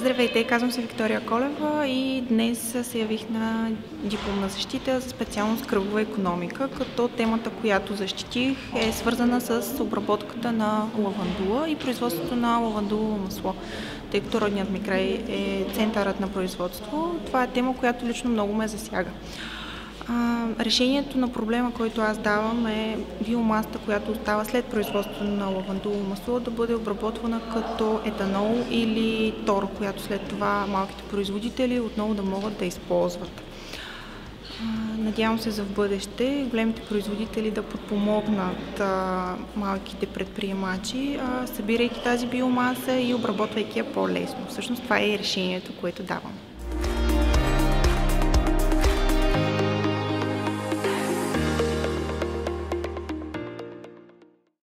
Здравейте, казвам се Виктория Колева и днес се явих на дипломна защита за специалност кръгова економика, като темата, която защитих е свързана с обработката на лавандула и производството на лавандулово масло. Тъй като родният ми край е центърът на производство, това е тема, която лично много ме засяга. А, решението на проблема, който аз давам е биомаста, която остава след производството на лавандулово масло, да бъде обработвана като етанол или тор, която след това малките производители отново да могат да използват. Надявам се за в бъдеще големите производители да подпомогнат а, малките предприемачи, а, събирайки тази биомаса и обработвайки я по-лесно. Всъщност това е решението, което давам.